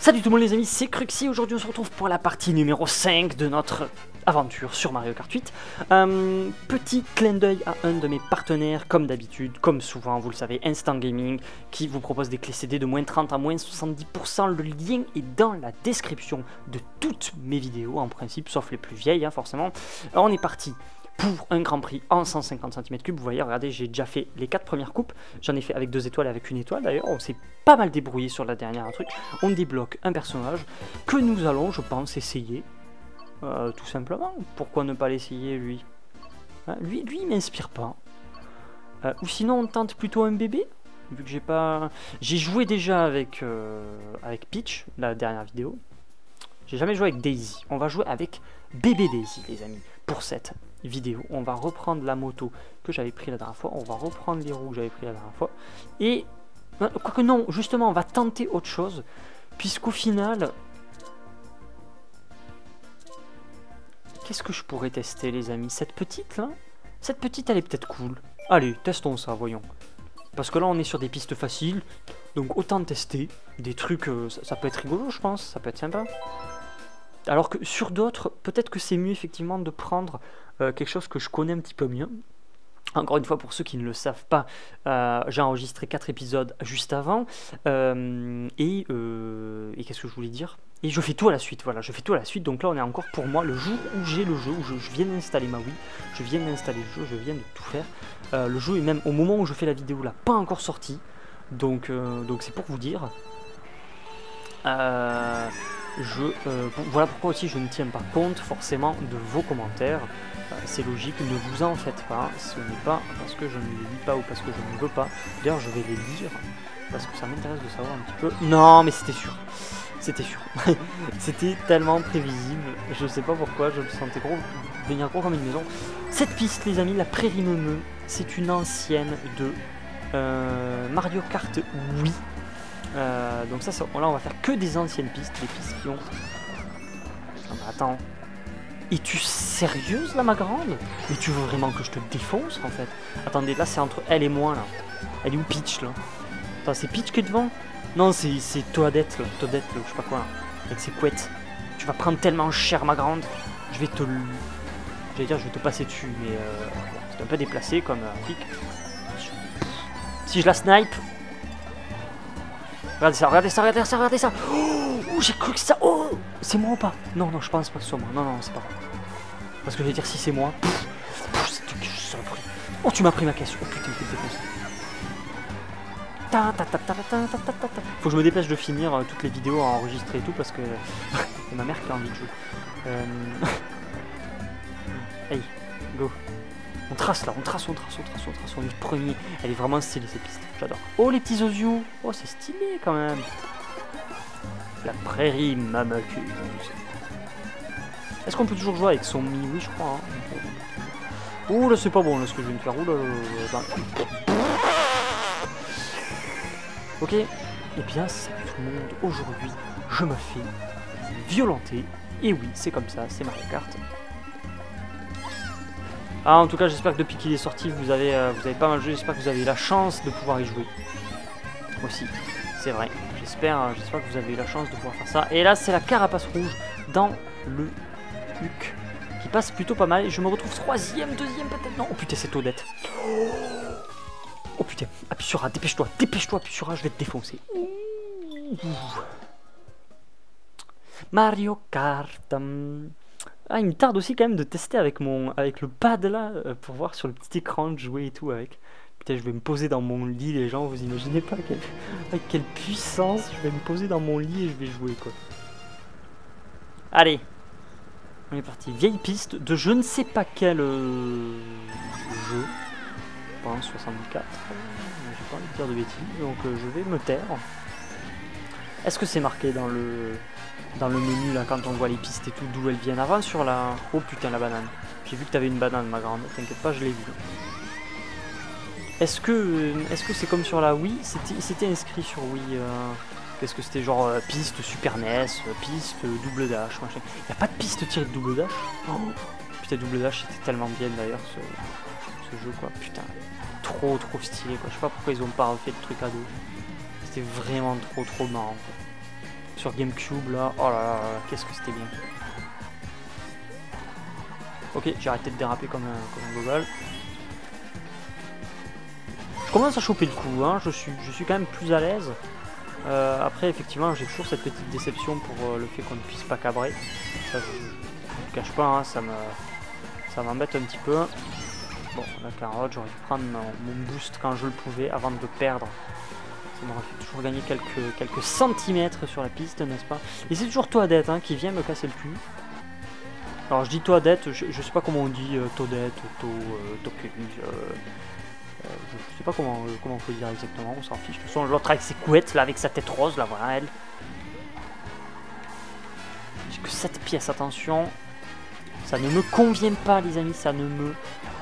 Salut tout le monde les amis, c'est Cruxy, aujourd'hui on se retrouve pour la partie numéro 5 de notre aventure sur Mario Kart 8. Euh, petit clin d'œil à un de mes partenaires, comme d'habitude, comme souvent, vous le savez, Instant Gaming, qui vous propose des clés CD de moins 30 à moins 70%. Le lien est dans la description de toutes mes vidéos, en principe, sauf les plus vieilles, hein, forcément. On est parti pour un Grand Prix en 150 cm3. Vous voyez, regardez, j'ai déjà fait les quatre premières coupes. J'en ai fait avec deux étoiles et avec une étoile. D'ailleurs, on s'est pas mal débrouillé sur la dernière truc. On débloque un personnage que nous allons, je pense, essayer. Euh, tout simplement. Pourquoi ne pas l'essayer, lui? Hein, Lui, lui, il m'inspire pas. Euh, ou sinon, on tente plutôt un bébé Vu que j'ai pas... J'ai joué déjà avec, euh, avec Peach, la dernière vidéo. J'ai jamais joué avec Daisy. On va jouer avec bébé Daisy, les amis, pour cette vidéo. On va reprendre la moto que j'avais pris la dernière fois. On va reprendre les roues que j'avais pris la dernière fois. Et, quoique non, justement, on va tenter autre chose. Puisqu'au final... Qu'est-ce que je pourrais tester, les amis? Cette petite, là? Cette petite, elle est peut-être cool. Allez, testons ça, voyons. Parce que là, on est sur des pistes faciles. Donc, autant tester. Des trucs, euh, ça, ça peut être rigolo, je pense. Ça peut être sympa. Alors que sur d'autres, peut-être que c'est mieux effectivement de prendre euh, quelque chose que je connais un petit peu mieux. Encore une fois, pour ceux qui ne le savent pas, euh, j'ai enregistré 4 épisodes juste avant. Euh, et, qu'est-ce que je voulais dire? Et je fais tout à la suite, voilà, je fais tout à la suite. Donc là, on est encore pour moi le jour où j'ai le jeu, où je, viens d'installer ma Wii, je viens d'installer le jeu, je viens de tout faire. le jeu est même au moment où je fais la vidéo là, pas encore sorti. Donc donc c'est pour vous dire. Je, voilà pourquoi aussi je ne tiens pas compte forcément de vos commentaires c'est logique, ne vous en faites pas, ce n'est pas parce que je ne les lis pas ou parce que je ne veux pas. D'ailleurs, je vais les lire parce que ça m'intéresse de savoir un petit peu. Non, mais c'était sûr. C'était sûr. c'était tellement prévisible. Je sais pas pourquoi, je me sentais gros, venir gros comme une maison. Cette piste, les amis, la Prairie Meumeu, c'est une ancienne de euh, Mario Kart Wii. Euh, donc ça, là, on va faire que des anciennes pistes, des pistes qui ont... attends, es-tu sérieuse là ma grande? Mais tu veux vraiment que je te défonce en fait? Attendez, là c'est entre elle et moi là. Elle est où Peach là? Attends, c'est Peach qui est devant? Non, c'est Toadette là, Toadette là, je sais pas quoi. Avec ses couettes. Tu vas prendre tellement cher ma grande. Je vais te... J'allais dire je vais te passer dessus, mais euh, c'est un peu déplacé comme euh, Si je la snipe... Regardez ça, regardez ça, regardez ça, regardez ça Oh, j'ai cru que ça... Oh C'est moi ou pas? Non, non, je pense pas que ce soit moi. Non, non, c'est pas vrai. Parce que je vais dire si c'est moi. Oh, tu m'as pris ma caisse. Oh putain, t'es défoncé. Faut que je me dépêche de finir euh, toutes les vidéos à enregistrer et tout parce que c'est ma mère qui a envie de jouer. Euh... hey, go. On trace là, on trace, on trace, on trace, on trace, on est premier. Elle est vraiment stylée cette piste, j'adore. Oh les petits osios Oh c'est stylé quand même La prairie Mamacuse. Est-ce qu'on peut toujours jouer avec son Mi? Oui je crois. Hein. Ouh là c'est pas bon là ce que je viens de faire. Ouh là, là, Ok. Eh bien salut tout le monde. Aujourd'hui je me fais violenter. Et oui c'est comme ça, c'est Mario Kart. Ah, en tout cas, j'espère que depuis qu'il est sorti, vous avez, euh, vous avez pas mal joué. J'espère que vous avez eu la chance de pouvoir y jouer. Aussi, c'est vrai. J'espère euh, j'espère que vous avez eu la chance de pouvoir faire ça. Et là, c'est la carapace rouge dans le HUC qui passe plutôt pas mal. Et je me retrouve troisième, deuxième peut-être. Non, oh putain, c'est Odette. Oh putain, appuie sur A, dépêche-toi, dépêche-toi, appuie sur A, je vais te défoncer. Mario Kart. Ah, il me tarde aussi quand même de tester avec mon avec le pad là euh, pour voir sur le petit écran de jouer et tout avec. Putain, je vais me poser dans mon lit, les gens, vous imaginez pas avec quelle puissance je vais me poser dans mon lit et je vais jouer quoi. Allez, on est parti. Vieille piste de je ne sais pas quel euh, jeu. Je pense 64. J'ai pas envie de dire de bêtises, donc euh, je vais me taire. Est-ce que c'est marqué dans le dans le menu là quand on voit les pistes et tout d'où elles viennent avant sur la... Oh putain la banane. J'ai vu que t'avais une banane ma grande, t'inquiète pas je l'ai vu. Est-ce que est-ce que c'est comme sur la Wii? C'était inscrit sur Wii euh... Qu'est-ce que c'était genre euh, piste Super NES, euh, piste double dash, machin. Y'a pas de piste tirée de double dash? Oh. Putain double dash c'était tellement bien d'ailleurs ce, ce, jeu quoi. Putain, trop trop stylé quoi. Je sais pas pourquoi ils ont pas refait le truc à deux. C'était vraiment trop trop marrant sur Gamecube là. Oh là là, qu'est-ce que c'était bien. Ok, j'ai arrêté de déraper comme un, comme gogol. Je commence à choper le coup, hein. je, suis, je suis quand même plus à l'aise. Euh, après, effectivement, j'ai toujours cette petite déception pour euh, le fait qu'on ne puisse pas cabrer. Ça, je ne cache pas, hein, ça me ça m'embête un petit peu. Bon, la carotte, j'aurais dû prendre mon, boost quand je le pouvais avant de perdre. Ça m'aurait fait toujours gagner quelques, centimètres sur la piste, n'est-ce pas? Et c'est toujours Toadette hein, qui vient me casser le cul. Alors je dis Toadette, je, je sais pas comment on dit euh, Toadette, To, euh, euh, euh, je sais pas comment, comment on peut dire exactement, on s'en fiche. De toute façon, l'autre avec ses couettes, là, avec sa tête rose, là, voilà, elle. J'ai que 7 pièces, attention. Ça ne me convient pas, les amis, ça ne me...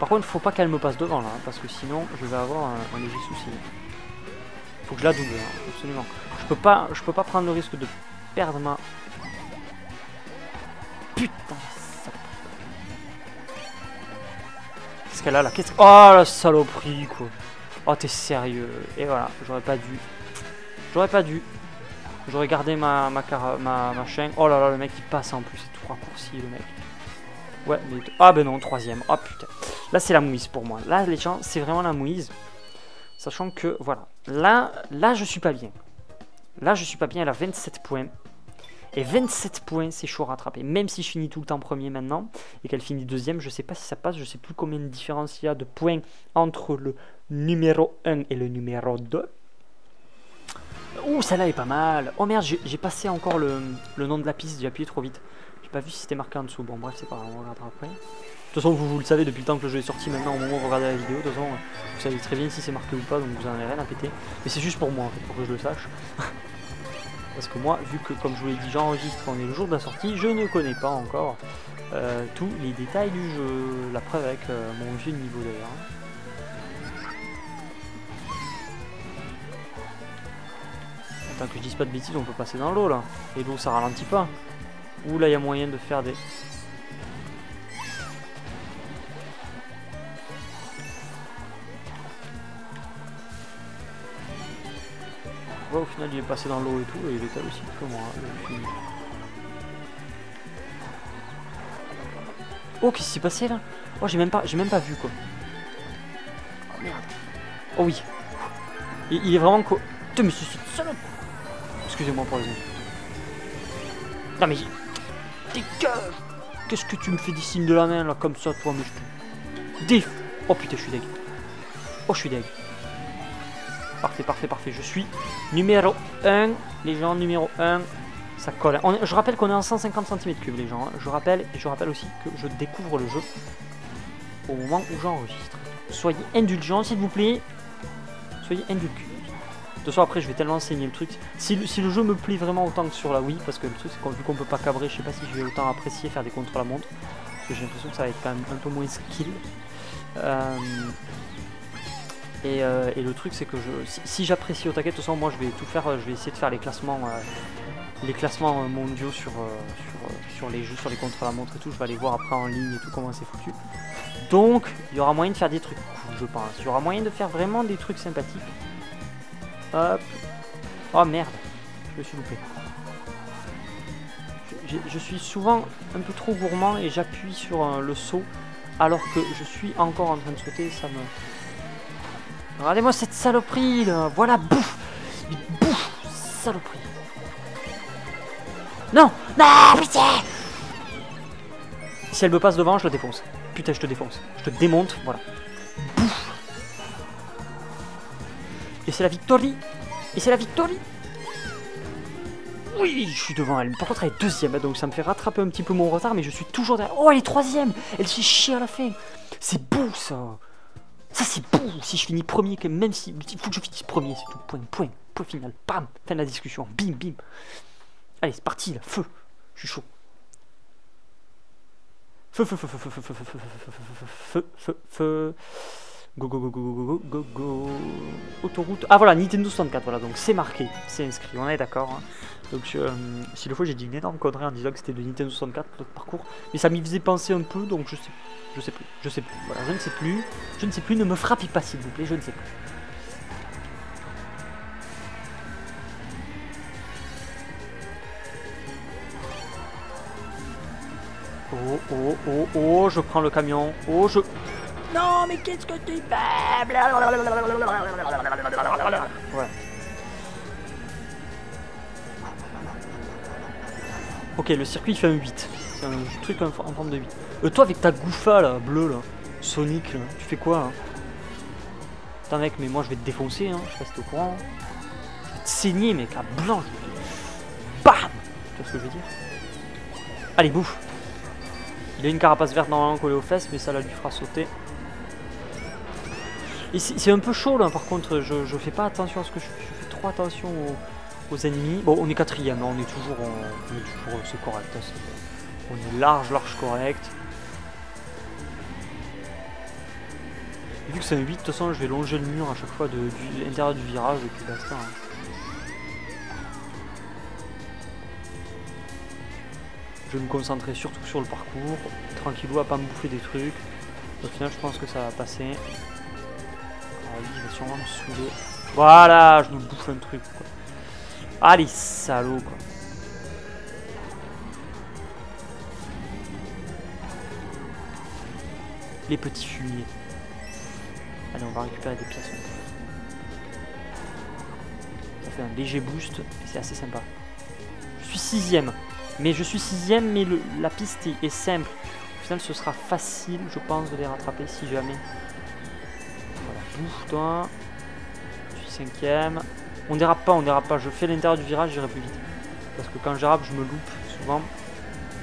Par contre, faut pas qu'elle me passe devant, là, hein, parce que sinon, je vais avoir un, léger souci. Faut que je la double, hein, absolument. Je peux pas, je peux pas prendre le risque de perdre ma... Putain, Qu'est-ce qu'elle a là? Qu'est-ce... Oh, la saloperie, quoi. Oh, t'es sérieux. Et voilà, j'aurais pas dû. J'aurais pas dû. J'aurais gardé ma, ma, ma, ma chaîne. Oh là là, le mec, il passe en plus. C'est tout raccourci, le mec. Ouais, mais... Ah ben non, troisième. Oh putain. Là, c'est la mouise pour moi. Là, les gens, c'est vraiment la mouise. Sachant que, voilà. Là, là, je suis pas bien. Là, je suis pas bien. Elle a 27 points. Et 27 points, c'est chaud à rattraper. Même si je finis tout le temps premier maintenant, et qu'elle finit deuxième, je sais pas si ça passe. Je sais plus combien de différence il y a de points entre le numéro 1 et le numéro 2. Ouh, celle-là est pas mal. Oh merde, j'ai passé encore le, le nom de la piste. J'ai appuyé trop vite pas vu si c'était marqué en dessous. Bon, bref, c'est pas grave, on regardera après. De toute façon, vous, vous le savez depuis le temps que le jeu est sorti maintenant, au moment où vous regardez la vidéo. De toute façon, vous savez très bien si c'est marqué ou pas, donc vous en avez rien à péter. Mais c'est juste pour moi, en fait, pour que je le sache. Parce que moi, vu que, comme je vous l'ai dit, j'enregistre, on est le jour de la sortie, je ne connais pas encore euh, tous les détails du jeu. La preuve avec euh, mon vieux niveau d'ailleurs. Attends que je dise pas de bêtises, on peut passer dans l'eau là. Et l'eau ça ralentit pas. Ouh là, il y a moyen de faire des... au final, il est passé dans l'eau et tout, et il était aussi que moi. Hein, oh, qu'est-ce qui s'est passé là? Oh, j'ai même pas, même pas vu quoi. Oh merde. Oh oui. Il, est vraiment quoi Putain, mais c'est. Excusez-moi pour les yeux. Non mais Qu'est-ce que tu me fais des signes de la main là comme ça toi mais je Def Oh putain je suis deg. Oh je suis deg. Parfait, parfait, parfait. Je suis numéro 1. Les gens, numéro 1. Ça colle. je rappelle qu'on est en 150 cm3 les gens. Hein. Je rappelle et je rappelle aussi que je découvre le jeu au moment où j'enregistre. Soyez indulgents s'il vous plaît. Soyez indulgents. De toute façon, après, je vais tellement enseigner le truc. Si le, si le, jeu me plaît vraiment autant que sur la Wii, parce que le truc, c'est qu'on vu qu'on peut pas cabrer, je sais pas si je vais autant apprécier faire des contre-la-montre. Parce que j'ai l'impression que ça va être quand même un peu moins skill. Euh, euh, et, le truc, c'est que je, si, j'apprécie au taquet, de toute façon, moi, je vais tout faire. Je vais essayer de faire les classements, euh, les classements mondiaux sur, les jeux, sur les contre-la-montre et tout. Je vais aller voir après en ligne et tout comment c'est foutu. Donc, il y aura moyen de faire des trucs cool, je pense. Il y aura moyen de faire vraiment des trucs sympathiques. Hop. Oh merde. Je me suis loupé. Je, suis souvent un peu trop gourmand et j'appuie sur euh, le saut alors que je suis encore en train de sauter. Ça me... Regardez-moi cette saloperie là. Voilà, bouffe. Bouffe. Saloperie. Non Non, putain Si elle me passe devant, je la défonce. Putain, je te défonce. Je te démonte, voilà. Et c'est la victoire Et c'est la victoire Oui, je suis devant elle. Par contre, elle est deuxième, donc ça me fait rattraper un petit peu mon retard, mais je suis toujours derrière. Oh, elle est troisième Elle s'est chiée à la fin C'est beau, ça Ça, c'est beau Si je finis premier, même si... Il faut que je finisse premier, c'est tout. Point, point, point final. Bam Fin de la discussion. Bim, bim Allez, c'est parti, là. Feu Je suis chaud. Feu, feu, feu, feu, feu, feu, feu, feu, feu, feu, feu, feu, feu. Go go go go go go go go Autoroute. Ah voilà, Nintendo 64, voilà, donc c'est marqué, c'est inscrit, on est d'accord. Hein. Donc je, euh, s'il le faut, j'ai dit une énorme connerie en disant que c'était de Nintendo 64 pour notre parcours, mais ça m'y faisait penser un peu, donc je sais, je sais plus, je sais plus, voilà, je ne sais plus, je ne sais plus, ne me frappez pas s'il vous plaît, je ne sais plus. Oh, oh, oh, oh, je prends le camion, oh, je... Non, mais qu'est-ce que tu fais? Voilà. Ok, le circuit il fait un 8. C'est un truc en, forme de 8. Euh, toi avec ta gouffa là, bleue là, Sonic là, tu fais quoi hein? Attends mec, mais moi je vais te défoncer, hein, je sais pas au courant. Je vais te saigner mec, à blanche. BAM Tu vois ce que je veux dire? Allez, bouffe Il a une carapace verte normalement collée aux fesses, mais ça là lui fera sauter. C'est un peu chaud là par contre, je, je fais pas attention à ce que je fais, je fais trop attention aux aux ennemis. Bon, on est quatrième, hein, on est toujours, on est toujours, c'est correct. Hein, on est large, large, correct. vu que c'est un 8, de toute façon, je vais longer le mur à chaque fois de, l'intérieur du virage et puis basta. Hein. Je vais me concentrer surtout sur le parcours, tranquillou à pas me bouffer des trucs. Au final, je pense que ça va passer. Ah oui, il va sûrement me saouler. Voilà, je nous bouffe un truc. Quoi. Ah les salauds quoi. Les petits fumiers. Allez on va récupérer des pièces. Ça fait un léger boost c'est assez sympa. Je suis sixième. Mais je suis sixième mais la piste est, simple. Au final ce sera facile je pense de les rattraper si jamais. Voilà, bouffe-toi. Je suis cinquième. On dérape pas, on dérape pas. Je fais l'intérieur du virage, j'irai plus vite. Parce que quand je je me loupe souvent.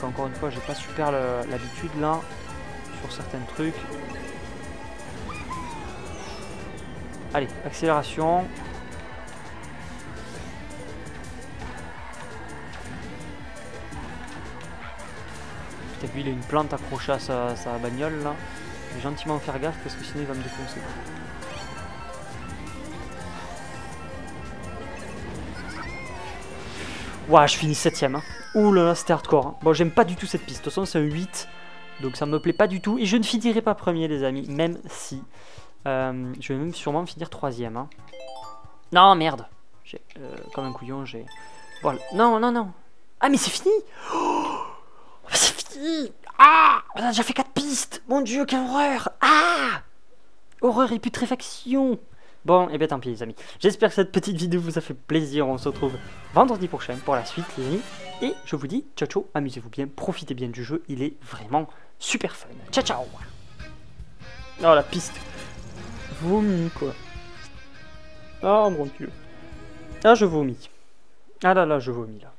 Donc encore une fois, j'ai pas super l'habitude là sur certains trucs. Allez, accélération. T'as vu, il a une plante accrochée à sa, sa bagnole là. Je vais gentiment faire gaffe parce que sinon il va me défoncer. Ouah, je finis 7ème. Hein. Ouh là c'était hardcore. Hein. Bon, j'aime pas du tout cette piste. De toute façon, c'est un 8. Donc ça me plaît pas du tout. Et je ne finirai pas premier, les amis. Même si. Euh, je vais même sûrement finir 3 hein. Non, merde. Euh, comme un couillon, j'ai. Voilà. Non, non, non. Ah, mais c'est fini oh C'est fini Ah On a déjà fait 4 pistes Mon dieu, quelle horreur Ah Horreur et putréfaction Bon, et eh bien tant pis les amis. J'espère que cette petite vidéo vous a fait plaisir. On se retrouve vendredi prochain pour la suite les amis. Et je vous dis ciao ciao, amusez-vous bien, profitez bien du jeu, il est vraiment super fun. Ciao ciao Oh la piste Vomi quoi. Oh mon dieu. Ah je vomis. Ah là là je vomis là.